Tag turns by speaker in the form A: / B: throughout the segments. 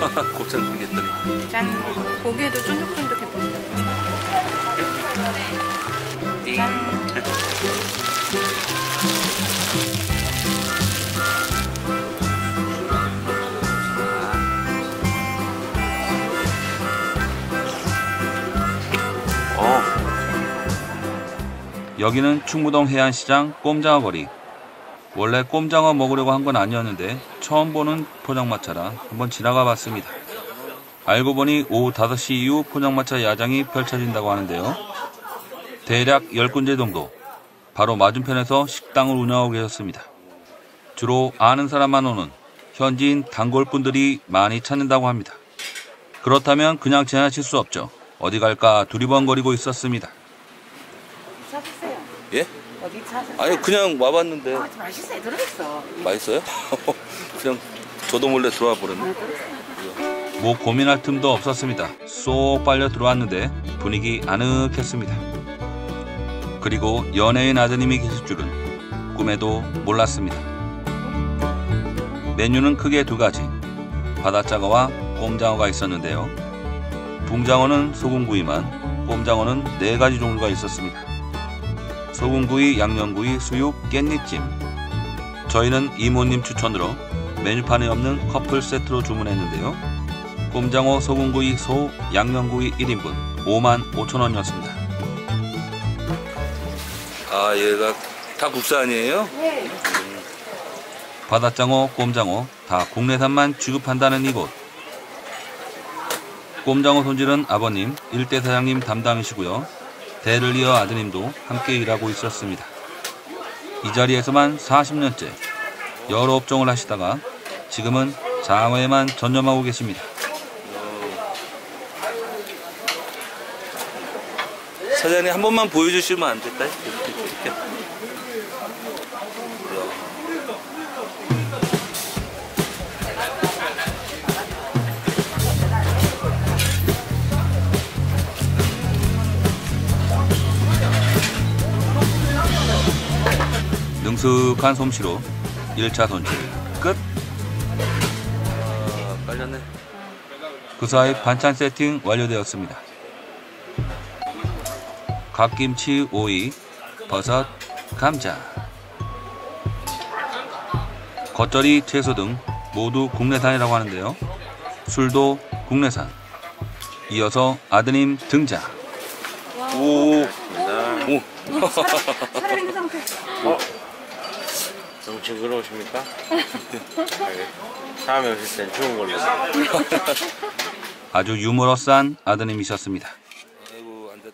A: 곱창 튀겼더니.
B: 짠. 고기에도 쫀득쫀득해 보인다.
A: 띵. 어,
C: 여기는 충무동 해안시장 꼼장어 거리. 원래 꼼장어 먹으려고 한 건 아니었는데 처음 보는 포장마차라 한번 지나가 봤습니다. 알고 보니 오후 5시 이후 포장마차 야장이 펼쳐진다고 하는데요. 대략 10군데 정도 바로 맞은편에서 식당을 운영하고 계셨습니다. 주로 아는 사람만 오는 현지인 단골분들이 많이 찾는다고 합니다. 그렇다면 그냥 지나칠 수 없죠. 어디 갈까 두리번거리고 있었습니다.
B: 찾으세요.
A: 예?
B: 어디 찾으세요?
A: 아니 그냥 와봤는데
B: 아, 맛있어요. 들어있어.
A: 맛있어요? 그냥 저도 몰래 들어와 버렸네.
C: 뭐 고민할 틈도 없었습니다. 쏙 빨려 들어왔는데 분위기 아늑했습니다. 그리고 연예인 아드님이 계실 줄은 꿈에도 몰랐습니다. 메뉴는 크게 두 가지. 바다장어와 꼼장어가 있었는데요. 붕장어는 소금구이만, 꼼장어는 네 가지 종류가 있었습니다. 소금구이, 양념구이, 수육, 깻잎찜. 저희는 이모님 추천으로 메뉴판에 없는 커플 세트로 주문했는데요. 꼼장어 소금구이 소 양념구이 1인분 5만 5천 원이었습니다.
A: 아 얘가 다 국산이에요?
B: 네.
C: 바다장어, 꼼장어 다 국내산만 취급한다는 이곳. 꼼장어 손질은 아버님, 일대 사장님 담당이시고요. 대를 이어 아드님도 함께 일하고 있었습니다. 이 자리에서만 40년째 여러 업종을 하시다가 지금은 장어에만 전념하고 계십니다.
A: 사장님 한 번만 보여주시면 안 이렇게.
C: 능숙한 솜씨로 1차 손질 끝.
A: 아 깔렸네.
C: 그 사이 반찬 세팅 완료되었습니다. 갓김치, 오이, 버섯, 감자, 겉절이, 채소 등 모두 국내산이라고 하는데요. 술도 국내산. 이어서 아드님 등장.
A: 오. 오.
B: 살아있는 상태.
D: 너무 징그러우십니까? 네. 다음에 오실 땐 좋은 걸로.
C: 아주 유머러스한 아드님이셨습니다.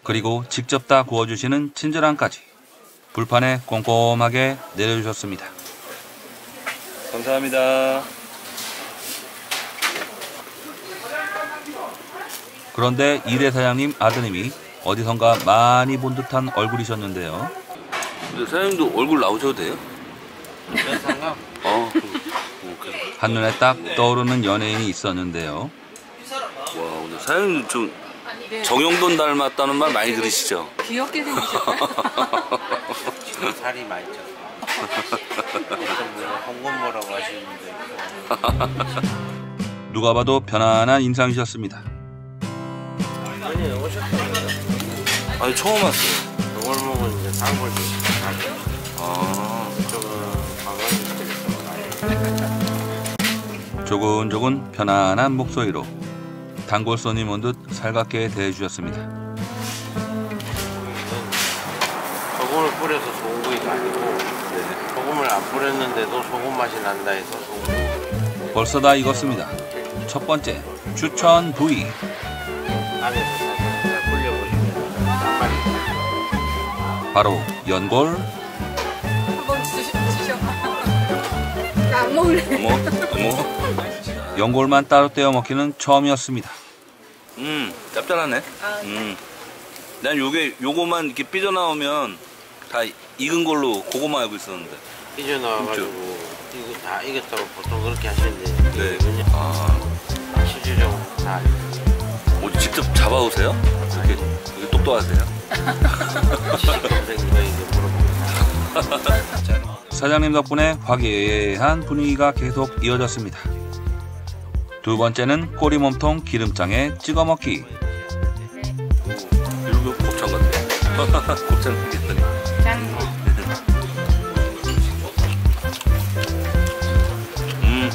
C: 그리고 직접 다 구워주시는 친절함까지 불판에 꼼꼼하게 내려주셨습니다.
A: 감사합니다.
C: 그런데 이대 사장님 아드님이 어디선가 많이 본 듯한 얼굴이셨는데요.
A: 사장님도 얼굴 나오셔도 돼요? 어. 오, 그래.
C: 한눈에 딱 떠오르는 연예인이 있었는데요.
A: 와 오늘 사장님 좀
B: 네.
A: 정영돈 닮았다는 말 많이 들으시죠?
B: 귀엽게 생기셨어요.
D: 지금 살이 많이. 뭐 홍건모라고 하시는 분도 있고.
C: 누가 봐도 편안한 인상이셨습니다.
D: 아니 오셨다고요.
A: 아니 처음 왔어요.
D: 이걸 먹으면 이제 단골 좀
A: 아.
D: 이쪽은.
C: 조근조근 편안한 목소리로 단골 손님 온 듯 살갑게 대해주셨습니다.
D: 소금을 뿌려서 소금구이가 아니고 소금을 안 뿌렸는데도 소금 맛이 난다 해서 소금
C: 벌써 다 익었습니다. 첫 번째 추천 부위 바로 연골
B: 안 먹을래.
A: 어머 어머.
C: 연골만 따로 떼어 먹기는 처음이었습니다.
A: 음 짭짤하네.
B: 아,
A: 음. 난 요게 요거만 이렇게 삐져 나오면 다 익은 걸로 그거만 알고 있었는데.
D: 삐져나와가지고 이거 다 이겼다고 보통 그렇게 하시는데
A: 네.
D: 이거는
A: 아.
D: 실질적으로 다
A: 뭐 직접 잡아오세요? 이렇게, 이렇게 똑똑하세요?
D: 시식검색인가 이게 물어보고
C: 사장님 덕분에 화기애애한 분위기가 계속 이어졌습니다. 두 번째는 꼬리 몸통 기름장에 찍어 먹기.
A: 이거 곱창 같아. 곱창 생겼더니.
B: 짠.
A: 음,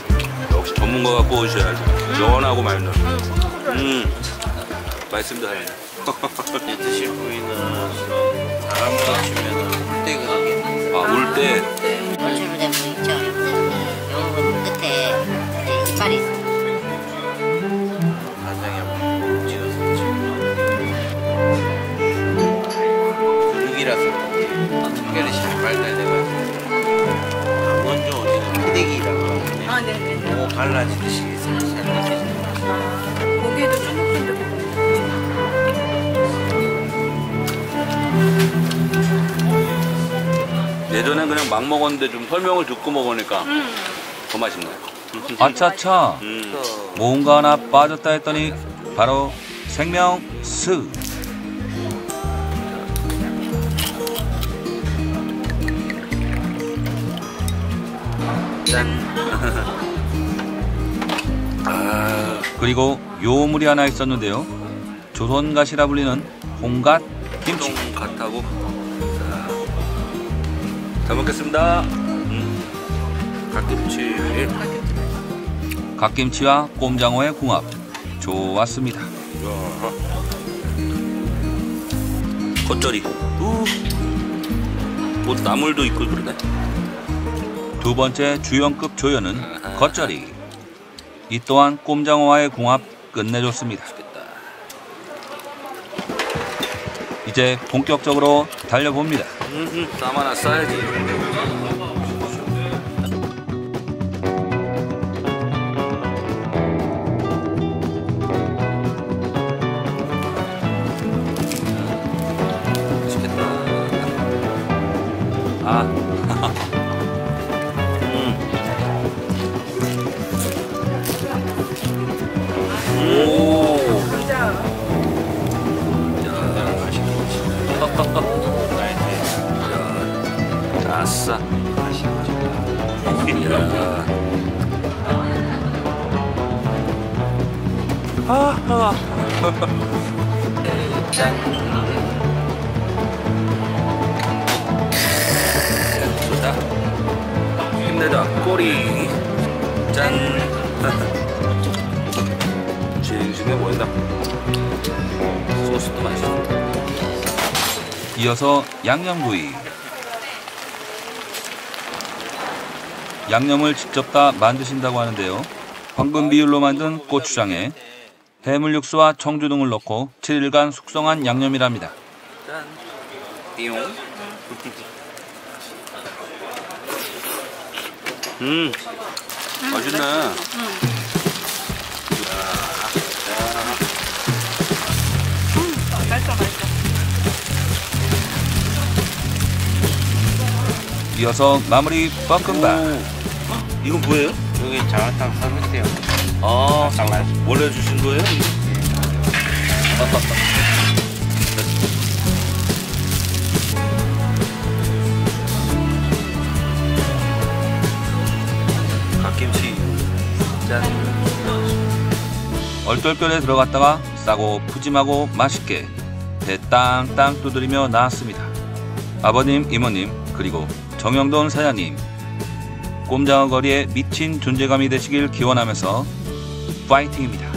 A: 역시 전문가가 구우셔야지. 연하고 맑는. 음, 맛있습니다, 사장님.
D: 이제 드실 부위는 사람으로 치면은 홀대거든요.
A: 아, 울 때.
D: 육이라서 특별히 잘 발달돼가지고 먼저 오지는 피대기라고 하거든요.
B: 아, 네네.
D: 그거 갈라지듯이 살살.
B: 고기도 쫀득쫀득해.
A: 예전엔 그냥 막 먹었는데 좀 설명을 듣고 먹으니까 더 맛있네요.
C: 아차차.
A: 음.
C: 뭔가 하나 빠졌다 했더니 바로 생명 스. 그리고 요물이 하나 있었는데요. 조선갓이라 불리는 홍갓 김치.
A: 좀 갓하고. 자, 잘 먹겠습니다. 음. 갓김치.
C: 갓김치와 꼼장어의 궁합. 좋았습니다.
A: 야. 겉절이. 우. 뭐 나물도 있고 그러네.
C: 두 번째 주연급 조연은 겉절이. 이 또한 꼼장어와의 궁합 끝내줬습니다. 이제 본격적으로 달려봅니다.
A: 음, 음, 쌈 하나 싸야지. 아싸. 이야. 아하. 좋다. 힘내자. 꼬리. 짠. 싱싱해 보인다. 소스도 맛있어.
C: 이어서 양념구이. 양념을 직접 다 만드신다고 하는데요. 황금 비율로 만든 고추장에 해물 육수와 청주 등을 넣고 7일간 숙성한 양념이랍니다.
A: 짠. 띠용. 음. 맛있네.
B: 맛있어, 맛있어.
C: 이어서 마무리 볶음밥.
A: 오. 이건 뭐예요?
D: 여기 장화탕 서비스요.
A: 아,
D: 장난.
A: 원래 주신 거예요? 갓김치. 짠.
C: 얼떨결에 들어갔다가 싸고 푸짐하고 맛있게 배 땅땅 두드리며 나왔습니다. 아버님, 이모님, 그리고 정영돈 사장님. 꼼장어 거리에 미친 존재감이 되시길 기원하면서 파이팅입니다.